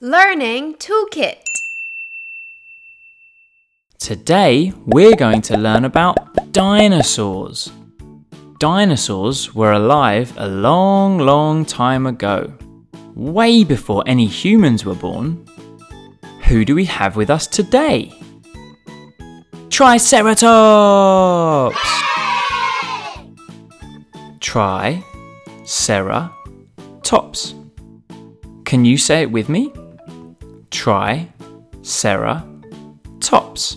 Learning Toolkit Today we're going to learn about dinosaurs. Dinosaurs were alive a long, long time ago, way before any humans were born. Who do we have with us today? Triceratops! Try, Sarah, tops. Can you say it with me? Try, Sarah, tops.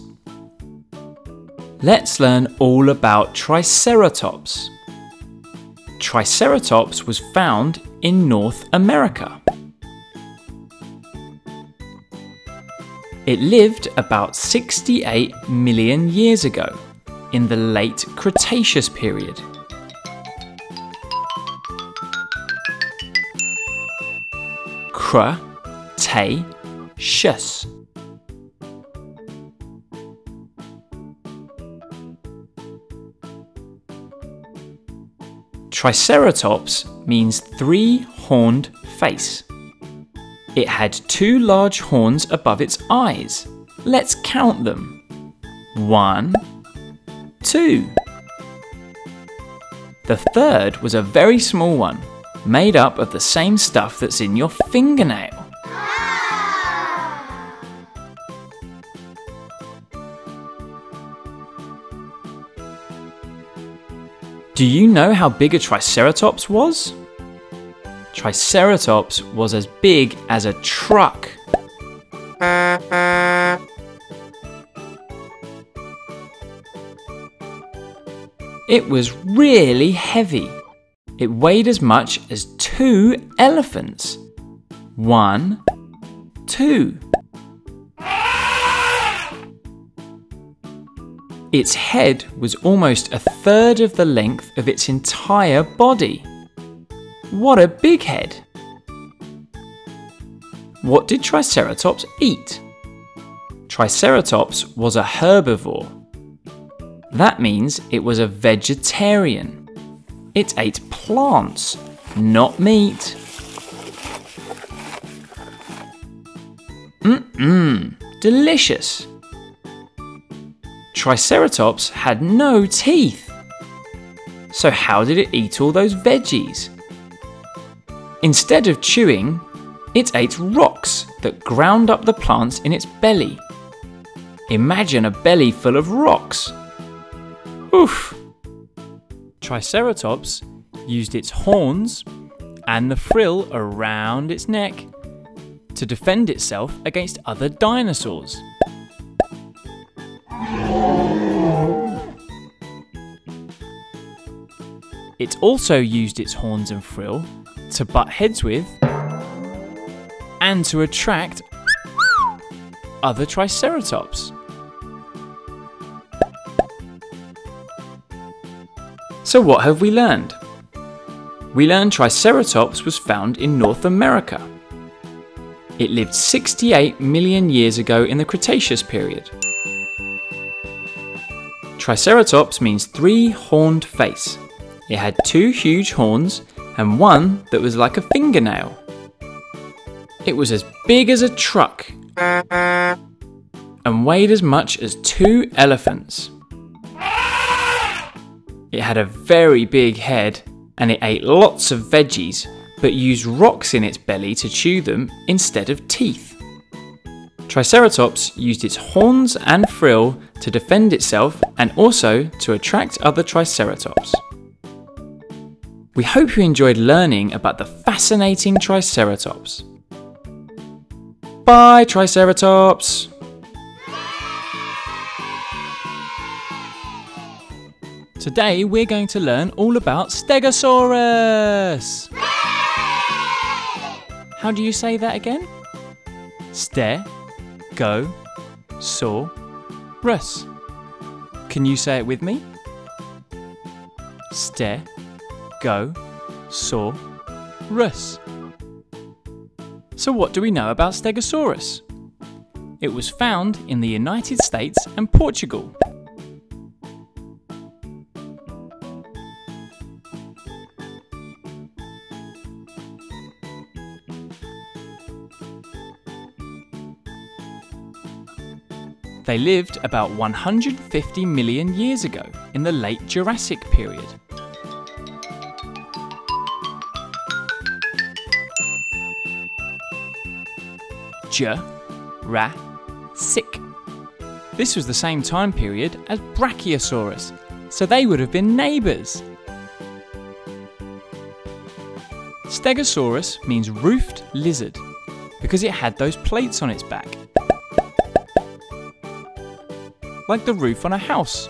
Let's learn all about Triceratops. Triceratops was found in North America. It lived about 68 million years ago in the late Cretaceous period. Cr, te, shus. Triceratops means three horned face. It had two large horns above its eyes. Let's count them. One, two. The third was a very small one, made up of the same stuff that's in your fingernail. Do you know how big a Triceratops was? Triceratops was as big as a truck. It was really heavy. It weighed as much as two elephants. One, two. Its head was almost a third of the length of its entire body. What a big head! What did Triceratops eat? Triceratops was a herbivore. That means it was a vegetarian. It ate plants, not meat. Mmm, delicious. Triceratops had no teeth. So, how did it eat all those veggies? Instead of chewing, it ate rocks that ground up the plants in its belly. Imagine a belly full of rocks. Oof! Triceratops used its horns and the frill around its neck to defend itself against other dinosaurs. Also used its horns and frill to butt heads with and to attract other Triceratops. So, what have we learned? We learned Triceratops was found in North America. It lived 68 million years ago in the Cretaceous period. Triceratops means three horned face. It had two huge horns and one that was like a fingernail. It was as big as a truck and weighed as much as two elephants. It had a very big head and it ate lots of veggies but used rocks in its belly to chew them instead of teeth. Triceratops used its horns and frill to defend itself and also to attract other Triceratops. We hope you enjoyed learning about the fascinating Triceratops. Bye, Triceratops! Today we're going to learn all about Stegosaurus! How do you say that again? Ste, go, saw, rus. Can you say it with me? Ste, go, saw, rus. So what do we know about Stegosaurus? It was found in the United States and Portugal. They lived about 150 million years ago in the late Jurassic period. Jurassic. This was the same time period as Brachiosaurus, so they would have been neighbours. Stegosaurus means roofed lizard because it had those plates on its back. Like the roof on a house.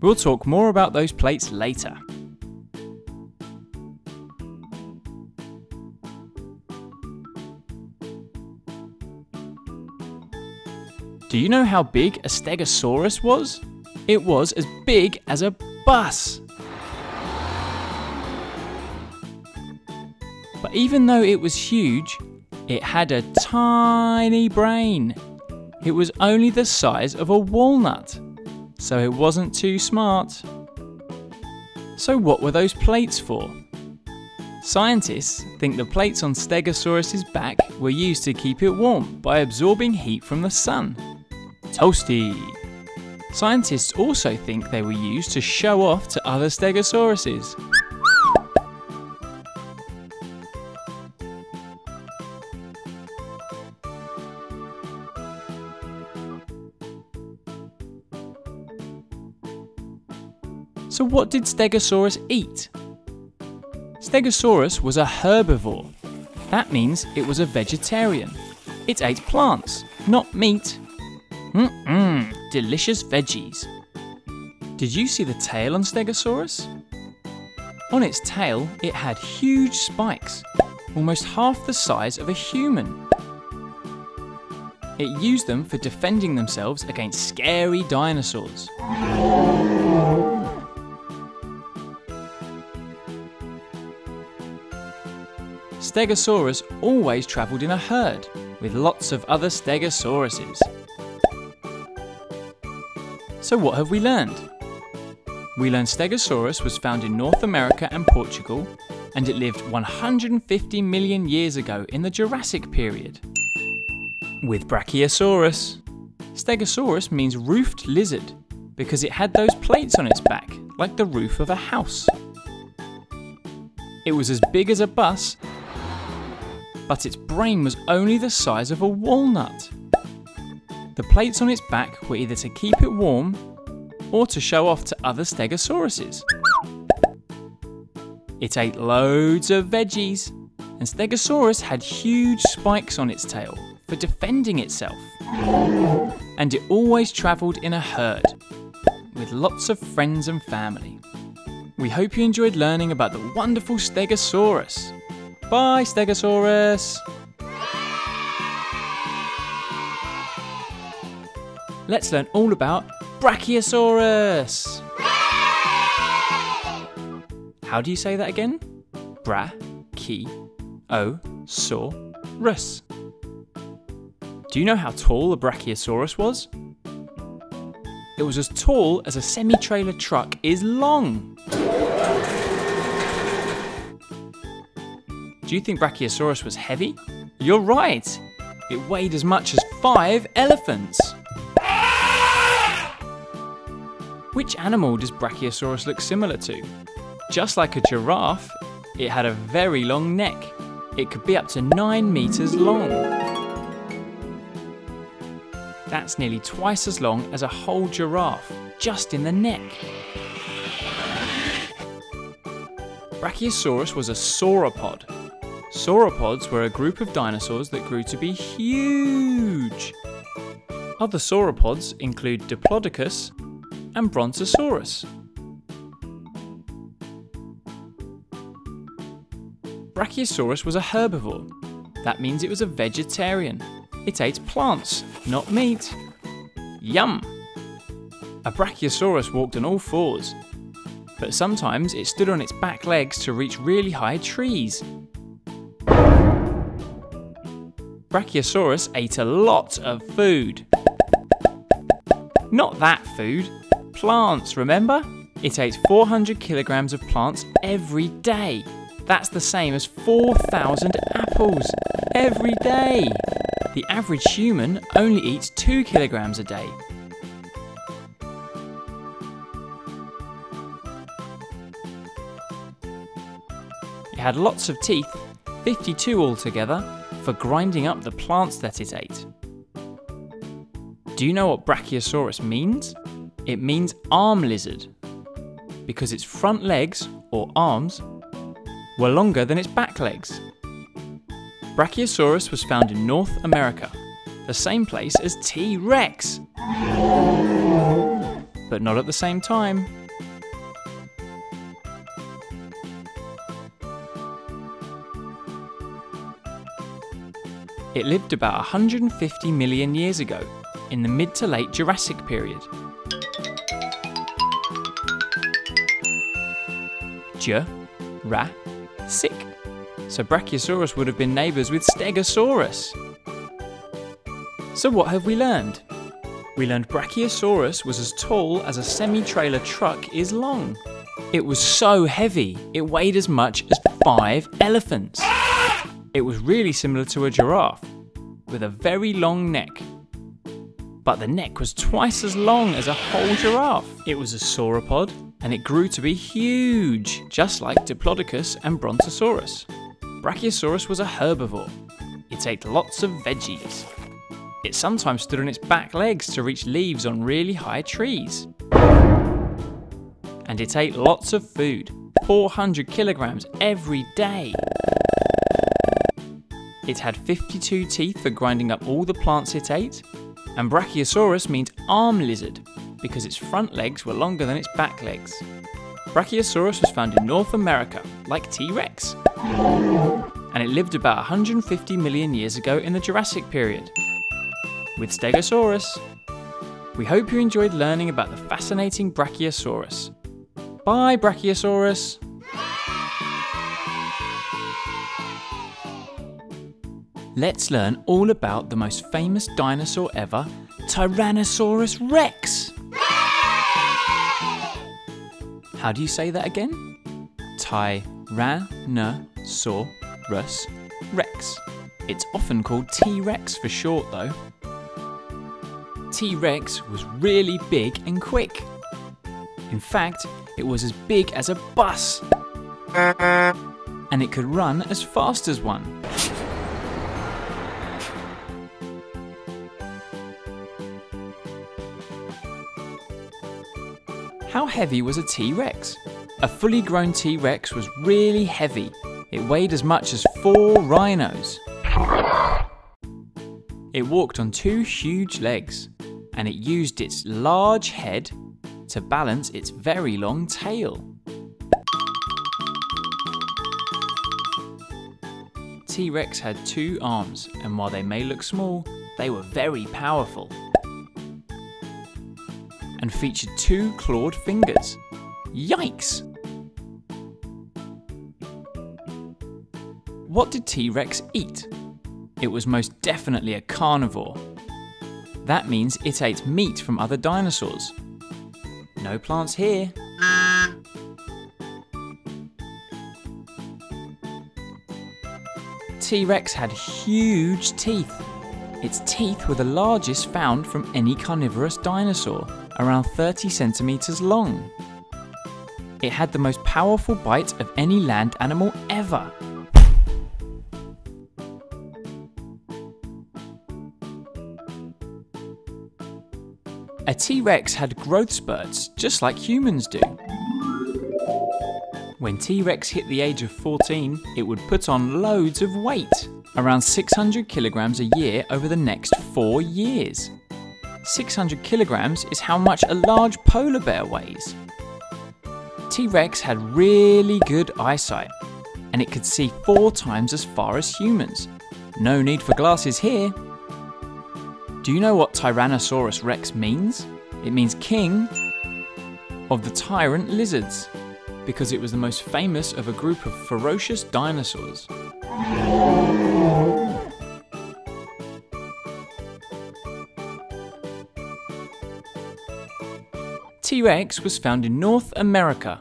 We'll talk more about those plates later. Do you know how big a Stegosaurus was? It was as big as a bus. But even though it was huge, it had a tiny brain. It was only the size of a walnut, so it wasn't too smart. So, what were those plates for? Scientists think the plates on Stegosaurus's back were used to keep it warm by absorbing heat from the sun. Toasty! Scientists also think they were used to show off to other Stegosauruses. So, what did Stegosaurus eat? Stegosaurus was a herbivore. That means it was a vegetarian. It ate plants, not meat. Mmm, delicious veggies. Did you see the tail on Stegosaurus? On its tail, it had huge spikes, almost half the size of a human. It used them for defending themselves against scary dinosaurs. Stegosaurus always travelled in a herd with lots of other Stegosauruses. So, what have we learned? We learned Stegosaurus was found in North America and Portugal, and it lived 150 million years ago in the Jurassic period. With Brachiosaurus. Stegosaurus means roofed lizard because it had those plates on its back, like the roof of a house. It was as big as a bus but its brain was only the size of a walnut. The plates on its back were either to keep it warm or to show off to other Stegosauruses. It ate loads of veggies, and Stegosaurus had huge spikes on its tail for defending itself. And it always travelled in a herd, with lots of friends and family. We hope you enjoyed learning about the wonderful Stegosaurus. Bye, Stegosaurus! Let's learn all about Brachiosaurus! How do you say that again? Bra, ki, o, saw, rus. Do you know how tall a Brachiosaurus was? It was as tall as a semi trailer truck is long. Do you think Brachiosaurus was heavy? You're right! It weighed as much as five elephants! Which animal does Brachiosaurus look similar to? Just like a giraffe, it had a very long neck. It could be up to 9 metres long. That's nearly twice as long as a whole giraffe, just in the neck. Brachiosaurus was a sauropod, Sauropods were a group of dinosaurs that grew to be huge. Other sauropods include Diplodocus and Brontosaurus. Brachiosaurus was a herbivore. That means it was a vegetarian. It ate plants, not meat. Yum! A Brachiosaurus walked on all fours, but sometimes it stood on its back legs to reach really high trees. Brachiosaurus ate a lot of food. Not that food, plants, remember? It ate 400 kilograms of plants every day. That's the same as 4,000 apples every day. the average human only eats 2 kilograms a day. It had lots of teeth, 52 altogether, for grinding up the plants that it ate. Do you know what Brachiosaurus means? It means arm lizard, because its front legs, or arms, were longer than its back legs. Brachiosaurus was found in North America, the same place as T Rex. But not at the same time. It lived about 150 million years ago, in the mid to late Jurassic period. J, Ra, Sick. So Brachiosaurus would have been neighbours with Stegosaurus. So what have we learned? We learned Brachiosaurus was as tall as a semi-trailer truck is long. It was so heavy, it weighed as much as five elephants. It was really similar to a giraffe, with a very long neck. But the neck was twice as long as a whole giraffe. It was a sauropod, and it grew to be huge, just like Diplodocus and Brontosaurus. Brachiosaurus was a herbivore. It ate lots of veggies. It sometimes stood on its back legs to reach leaves on really high trees. And it ate lots of food, 400 kilograms every day. It had 52 teeth for grinding up all the plants it ate, and Brachiosaurus means arm lizard because its front legs were longer than its back legs. Brachiosaurus was found in North America, like T Rex, and it lived about 150 million years ago in the Jurassic period. With Stegosaurus, we hope you enjoyed learning about the fascinating Brachiosaurus. Bye, Brachiosaurus! Let's learn all about the most famous dinosaur ever, Tyrannosaurus Rex. How do you say that again? Tyrannosaurus Rex. It's often called T Rex for short, though. T Rex was really big and quick. In fact, it was as big as a bus. And it could run as fast as one. How heavy was a T Rex? A fully grown T Rex was really heavy. It weighed as much as four rhinos. It walked on two huge legs, and it used its large head to balance its very long tail. T Rex had two arms, and while they may look small, they were very powerful featured two clawed fingers. Yikes! What did T Rex eat? It was most definitely a carnivore. That means it ate meat from other dinosaurs. No plants here. T Rex had huge teeth. Its teeth were the largest found from any carnivorous dinosaur around 30 centimetres long. It had the most powerful bite of any land animal ever. A T Rex had growth spurts just like humans do. When T Rex hit the age of 14, it would put on loads of weight, around 600 kilograms a year over the next four years. 600 kilograms is how much a large polar bear weighs. T Rex had really good eyesight, and it could see four times as far as humans. No need for glasses here. Do you know what Tyrannosaurus Rex means? It means king of the tyrant lizards, because it was the most famous of a group of ferocious dinosaurs. T-Rex was found in North America,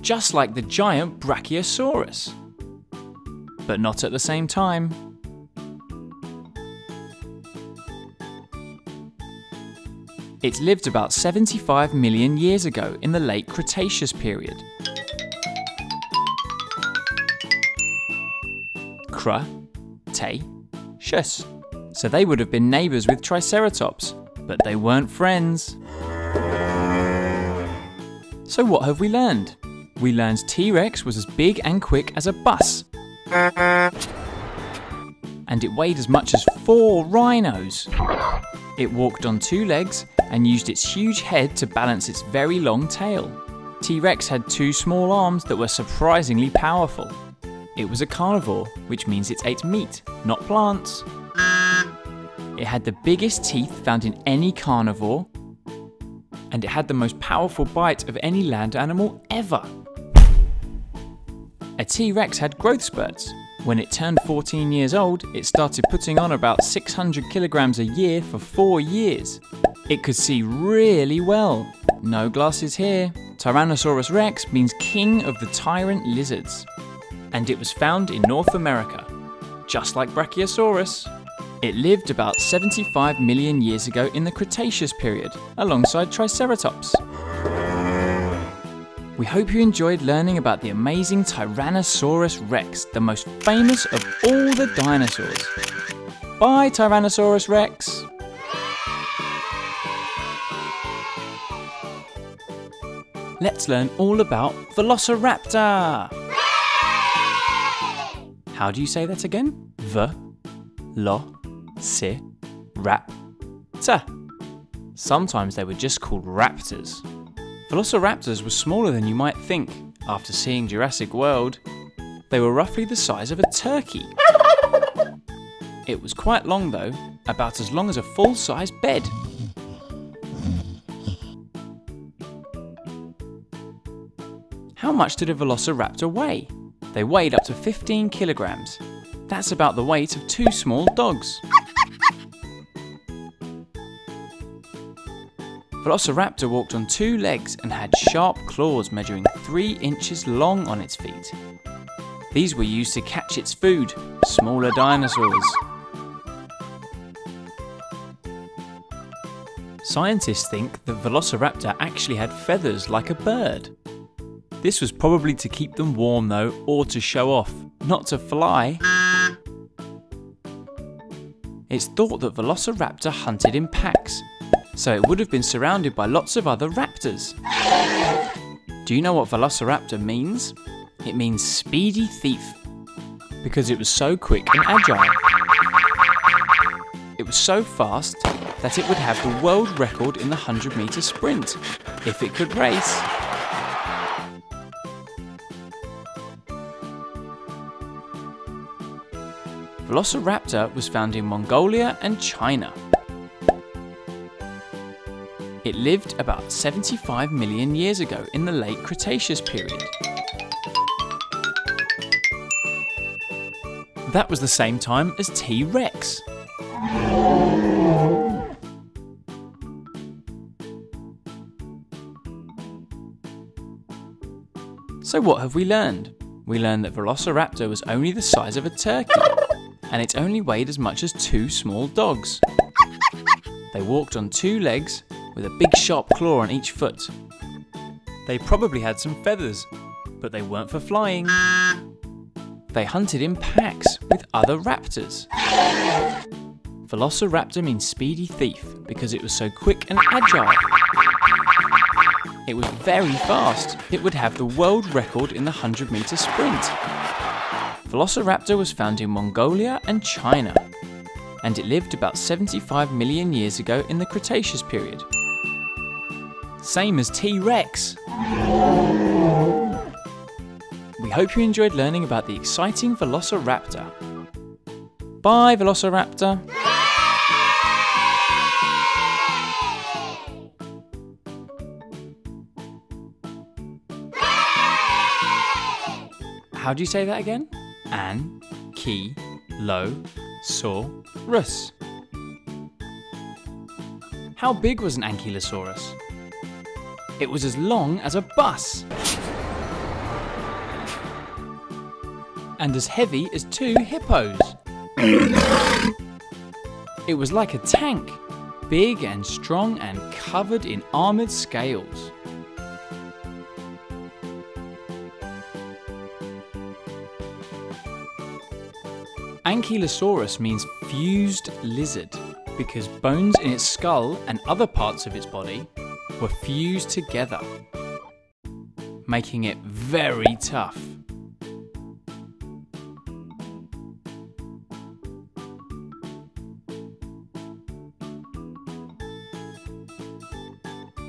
just like the giant Brachiosaurus, but not at the same time. It lived about 75 million years ago in the late Cretaceous period. Cretaceous. So they would have been neighbours with Triceratops, but they weren't friends. So what have we learned? We learned T-Rex was as big and quick as a bus. And it weighed as much as four rhinos. It walked on two legs and used its huge head to balance its very long tail. T-Rex had two small arms that were surprisingly powerful. It was a carnivore, which means it ate meat, not plants. It had the biggest teeth found in any carnivore, and it had the most powerful bite of any land animal ever. A T Rex had growth spurts. When it turned 14 years old, it started putting on about 600 kilograms a year for four years. It could see really well. No glasses here. Tyrannosaurus rex means king of the tyrant lizards. And it was found in North America, just like Brachiosaurus. It lived about 75 million years ago in the Cretaceous period, alongside Triceratops. We hope you enjoyed learning about the amazing Tyrannosaurus rex, the most famous of all the dinosaurs. Bye, Tyrannosaurus rex! Let's learn all about Velociraptor! How do you say that again? V, lo, si, rap, ta. Sometimes they were just called raptors. Velociraptors were smaller than you might think after seeing Jurassic World. They were roughly the size of a turkey. It was quite long though, about as long as a full size bed. How much did a velociraptor weigh? They weighed up to 15 kilograms. That's about the weight of two small dogs. Velociraptor walked on two legs and had sharp claws measuring 3 inches long on its feet. These were used to catch its food, smaller dinosaurs. Scientists think that Velociraptor actually had feathers like a bird. This was probably to keep them warm though, or to show off, not to fly. It's thought that Velociraptor hunted in packs, so it would have been surrounded by lots of other raptors. Do you know what Velociraptor means? It means speedy thief, because it was so quick and agile. It was so fast that it would have the world record in the 100 metre sprint, if it could race. Velociraptor was found in Mongolia and China. It lived about 75 million years ago in the late Cretaceous period. That was the same time as T. rex. So what have we learned? We learned that Velociraptor was only the size of a turkey, and it only weighed as much as two small dogs. They walked on two legs with a big sharp claw on each foot. They probably had some feathers, but they weren't for flying. They hunted in packs with other raptors. Velociraptor means speedy thief because it was so quick and agile. It was very fast. It would have the world record in the 100 metre sprint. Velociraptor was found in Mongolia and China, and it lived about 75 million years ago in the Cretaceous period. Same as T Rex. We hope you enjoyed learning about the exciting Velociraptor. Bye, Velociraptor. How do you say that again? An, ki, lo, so, rus. How big was an ankylosaurus? It was as long as a bus. And as heavy as two hippos. it was like a tank, big and strong and covered in armoured scales. Ankylosaurus means fused lizard because bones in its skull and other parts of its body were fused together, making it very tough.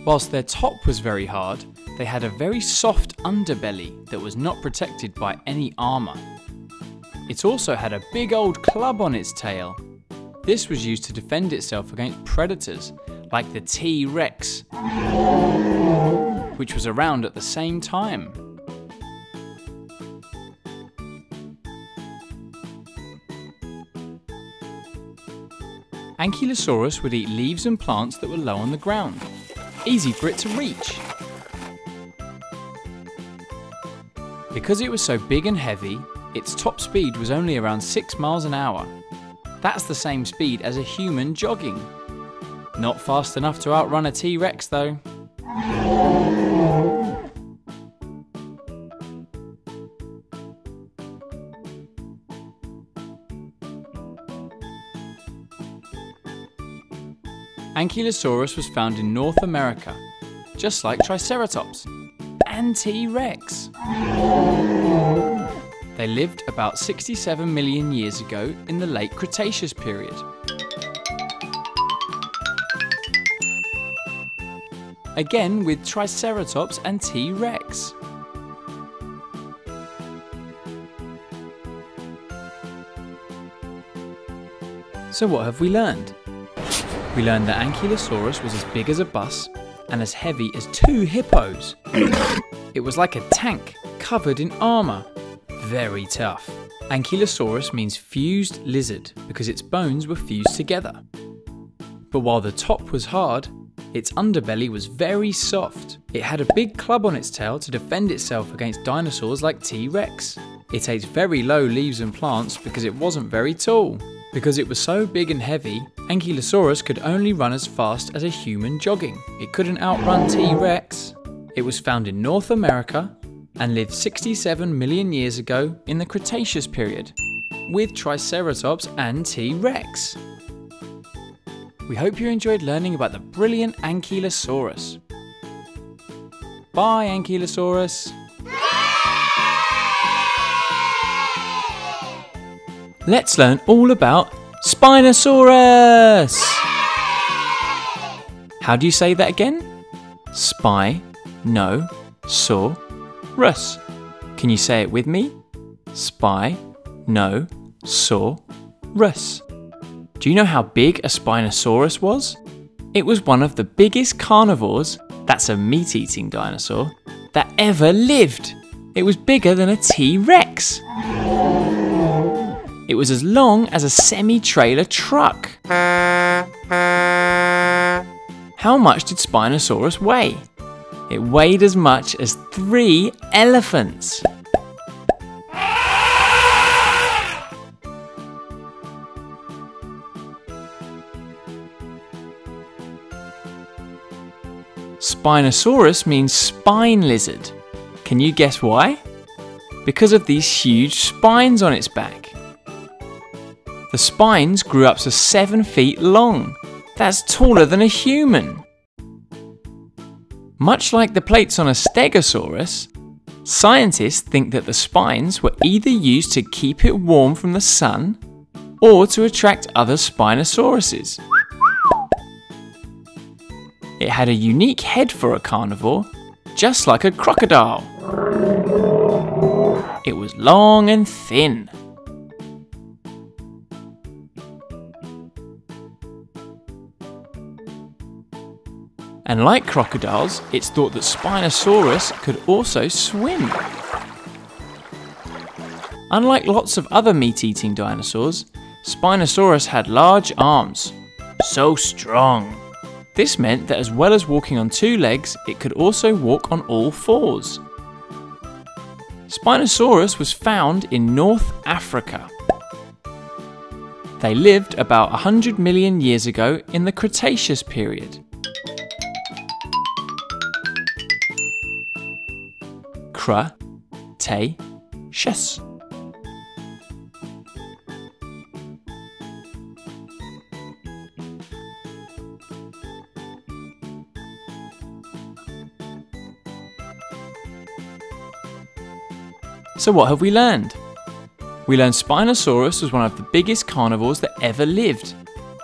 Whilst their top was very hard, they had a very soft underbelly that was not protected by any armour. It also had a big old club on its tail. This was used to defend itself against predators like the T Rex, which was around at the same time. Ankylosaurus would eat leaves and plants that were low on the ground easy for it to reach. Because it was so big and heavy, its top speed was only around 6 miles an hour. That's the same speed as a human jogging. Not fast enough to outrun a T-Rex though. Ankylosaurus was found in North America, just like Triceratops and T-Rex. They lived about 67 million years ago in the late Cretaceous period. Again with Triceratops and T-Rex. So what have we learned? We learned that Ankylosaurus was as big as a bus and as heavy as two hippos. it was like a tank covered in armour. Very tough. Ankylosaurus means fused lizard because its bones were fused together. But while the top was hard, its underbelly was very soft. It had a big club on its tail to defend itself against dinosaurs like T-Rex. It ate very low leaves and plants because it wasn't very tall. Because it was so big and heavy, Ankylosaurus could only run as fast as a human jogging. It couldn't outrun T-Rex. It was found in North America and lived 67 million years ago in the Cretaceous period, with Triceratops and T-Rex. We hope you enjoyed learning about the brilliant Ankylosaurus. Bye, Ankylosaurus! Let's learn all about Spinosaurus! How do you say that again? Spy, no, saw, rus. Can you say it with me? Spy, no, saw, rus. Do you know how big a Spinosaurus was? It was one of the biggest carnivores, that's a meat eating dinosaur, that ever lived. It was bigger than a T Rex. It was as long as a semi trailer truck. How much did Spinosaurus weigh? It weighed as much as three elephants. Spinosaurus means spine lizard. Can you guess why? Because of these huge spines on its back. The spines grew up to 7 feet long. That's taller than a human. Much like the plates on a stegosaurus, scientists think that the spines were either used to keep it warm from the sun or to attract other Spinosauruses. It had a unique head for a carnivore, just like a crocodile. It was long and thin. And like crocodiles, it's thought that Spinosaurus could also swim. Unlike lots of other meat-eating dinosaurs, Spinosaurus had large arms. So strong. This meant that as well as walking on two legs, it could also walk on all fours. Spinosaurus was found in North Africa. They lived about 100 million years ago in the Cretaceous period. Cra, So what have we learned? We learned Spinosaurus was one of the biggest carnivores that ever lived.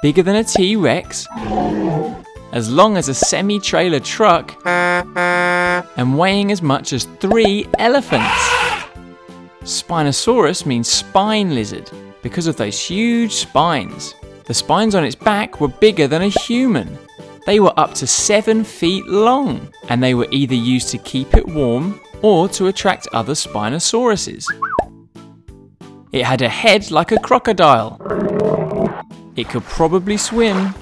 Bigger than a T-Rex, as long as a semi-trailer truck, and weighing as much as three elephants. Spinosaurus means spine lizard because of those huge spines. The spines on its back were bigger than a human. They were up to seven feet long, and they were either used to keep it warm or to attract other Spinosauruses. It had a head like a crocodile. It could probably swim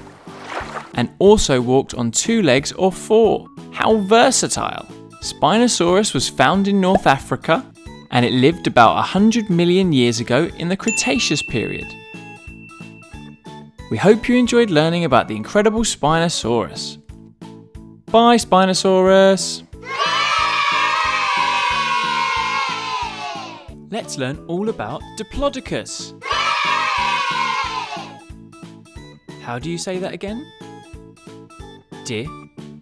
and also walked on two legs or four. How versatile! Spinosaurus was found in North Africa and it lived about 100 million years ago in the Cretaceous period. We hope you enjoyed learning about the incredible Spinosaurus. Bye, Spinosaurus! Let's learn all about Diplodocus. How do you say that again? Di,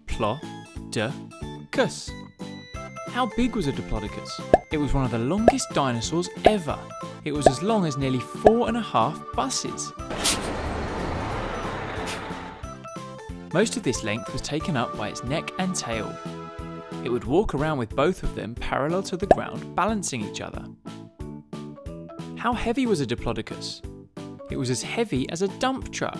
plo, de, cus. How big was a Diplodocus? It was one of the longest dinosaurs ever. It was as long as nearly four and a half buses. Most of this length was taken up by its neck and tail. It would walk around with both of them parallel to the ground, balancing each other. How heavy was a Diplodocus? It was as heavy as a dump truck.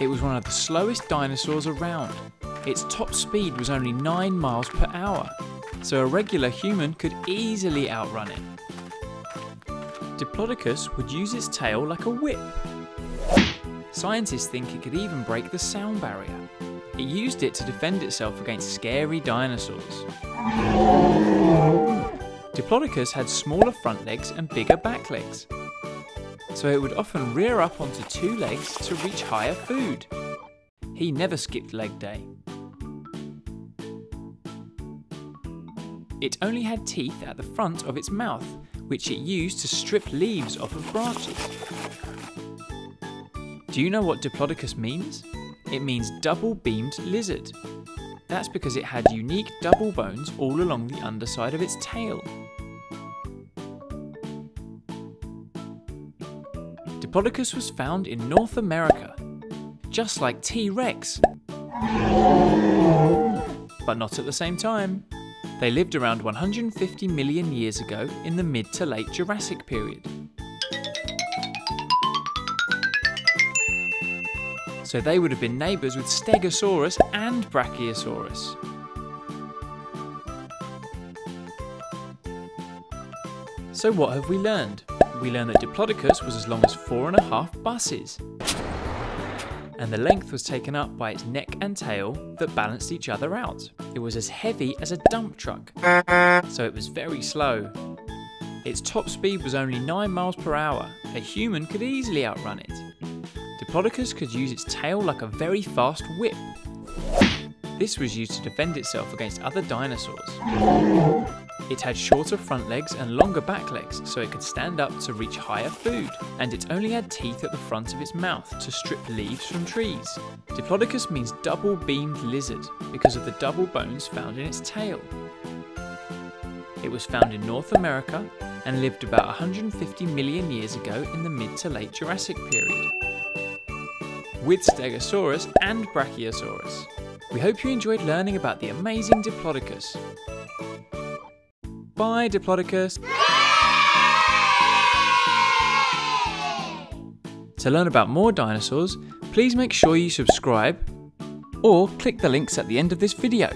It was one of the slowest dinosaurs around. Its top speed was only 9 miles per hour, so a regular human could easily outrun it. Diplodocus would use its tail like a whip. Scientists think it could even break the sound barrier. It used it to defend itself against scary dinosaurs. Diplodocus had smaller front legs and bigger back legs so it would often rear up onto two legs to reach higher food. He never skipped leg day. It only had teeth at the front of its mouth, which it used to strip leaves off of branches. Do you know what Diplodocus means? It means double-beamed lizard. That's because it had unique double bones all along the underside of its tail. Diplodocus was found in North America, just like T-Rex. But not at the same time. They lived around 150 million years ago in the mid to late Jurassic period. So they would have been neighbours with Stegosaurus and Brachiosaurus. So what have we learned? we learn that Diplodocus was as long as four and a half buses. And the length was taken up by its neck and tail that balanced each other out. It was as heavy as a dump truck, so it was very slow. Its top speed was only 9 miles per hour. A human could easily outrun it. Diplodocus could use its tail like a very fast whip. This was used to defend itself against other dinosaurs. It had shorter front legs and longer back legs so it could stand up to reach higher food, and it only had teeth at the front of its mouth to strip leaves from trees. Diplodocus means double-beamed lizard because of the double bones found in its tail. It was found in North America and lived about 150 million years ago in the mid to late Jurassic period. With Stegosaurus and Brachiosaurus. We hope you enjoyed learning about the amazing Diplodocus. Bye, Diplodocus. To learn about more dinosaurs, please make sure you subscribe or click the links at the end of this video.